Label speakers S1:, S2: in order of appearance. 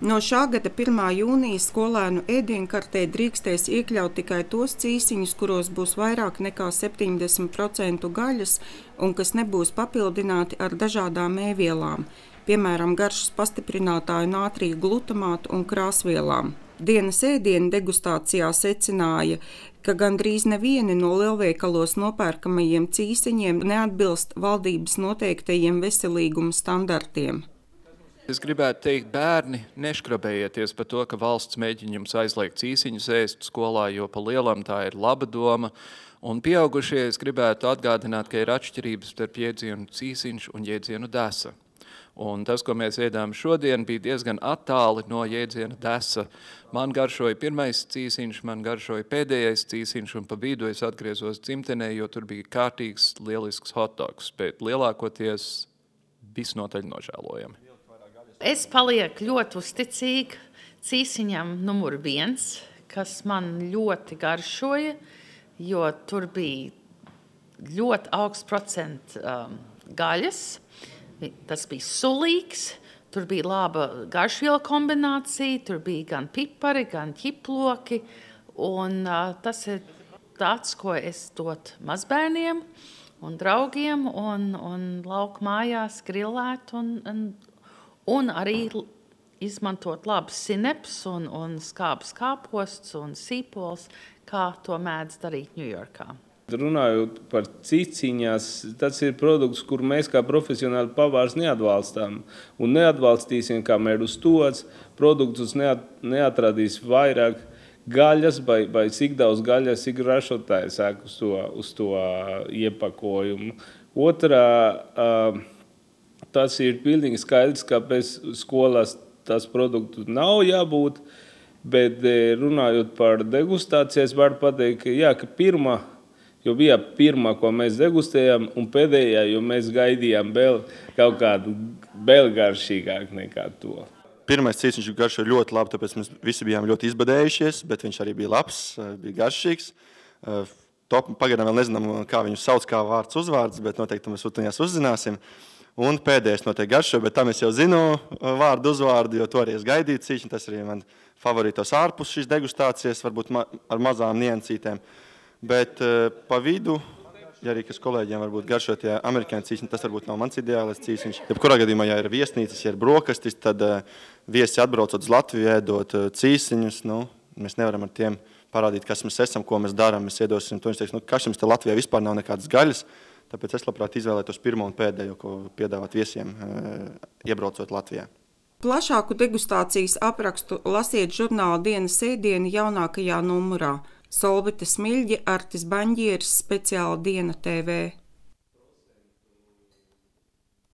S1: No šā gada 1. jūnija skolēnu ēdienkartē drīkstēs iekļaut tikai tos cīsiņus, kuros būs vairāk nekā 70% gaļas un kas nebūs papildināti ar dažādām ēvielām, piemēram, garšas pastiprinātāju nātriju glutamātu un krāsvielām. Dienas ēdienu degustācijā secināja, ka gandrīz neviena no lielveikalos nopērkamajiem cīsiņiem neatbilst valdības noteiktajiem veselīguma standartiem.
S2: Es gribētu teikt, bērni, neškrabējieties par to, ka valsts mēģina jums aizliegt cīsiņus ēst skolā, jo pa lielam tā ir laba doma. Un pieaugušie es gribētu atgādināt, ka ir atšķirības starp jēdzienu cīsiņš un jēdzienu desa. Un tas, ko mēs ēdām šodien, bija diezgan attāli no jēdziena desa. Man garšoja pirmais cīsiņš, man garšoja pēdējais cīsiņš, un pa vidu es atgriezos dzimtenē, jo tur bija kārtīgs, lielisks hotdogs, bet lielākoties visnotaļ nožēlojami.
S3: Es palieku ļoti uzticīga cīsiņam numur viens, kas man ļoti garšoja, jo tur bija ļoti augsts procents um, gaļas. Tas bija sulīgs, tur bija laba garšviela kombinācija, tur bija gan pipari, gan ķiploki. Un, uh, tas ir tāds, ko es dotu mazbērniem un draugiem un, un lauku mājās grilēt un, un un arī izmantot labus sineps un, un skābus kāposts un sīpols, kā to mēdz darīt Ņujorkā.
S4: Runājot par ciciņās, tas ir produkts, kur mēs kā profesionāli pavārs neatbalstām. Un neatbalstīsim, kamēr uz tos produktus neat, neatradīs vairāk gaļas vai, vai cik daudz gaļas, cik ražotājs uz to, uz to iepakojumu. Otrā, uh, tas ir pilnīgi skaidrs, kāpēc skolās tas produktu nav jābūt. Bet e, runājot par degustāciju, es varu pateikt, ka, jā, ka pirmā, jo bija pirmā, ko mēs degustējām, un pēdējā, jo mēs gaidījām vēl kaut kādu vēl garšīgāku nekā to.
S5: Pirmais cīsiņš garšo ļoti labi, tāpēc mēs visi bijām ļoti izbadējušies, bet viņš arī bija labs, e, bija garšīgs. E, top, pagaidām vēl nezinām, kā viņu sauc, kā vārds uzvārds, bet noteikti mēs viņus uzzināsim. Un pēdējais noteikti garšo, bet tam es jau zinu uh, vārdu uzvārdu, jo to arī es gaidīju cīņu. Tas arī man favorītos ārpus šīs degustācijas, varbūt ma ar mazām niansītēm. Bet uh, pa vidu, ja arī kas kolēģiem varbūt garšo tie amerikāņu cīņi, tas varbūt nav mans ideālais cīņš. Jebkurā gadījumā, ja ir viesnīcas, ja ir brokastis, tad uh, viesi atbraucot uz Latviju, ēdot uh, cīsiņus, nu, mēs nevaram ar tiem parādīt, kas mēs esam, ko mēs darām. Mēs iedosim to, viņš teiks, nu, kas jums te Latvijā vispār nav nekādas gaļas. Tāpēc es labprāt izvēlētos pirmo un pēdējo, ko piedāvāt viesiem, eh, iebraucot Latvijā.
S1: Plašāku degustācijas aprakstu lasiet žurnāla dienas ēdienu jaunākajā numurā. Solvita Smilģi, Artis Baņģieris, speciāla Diena TV.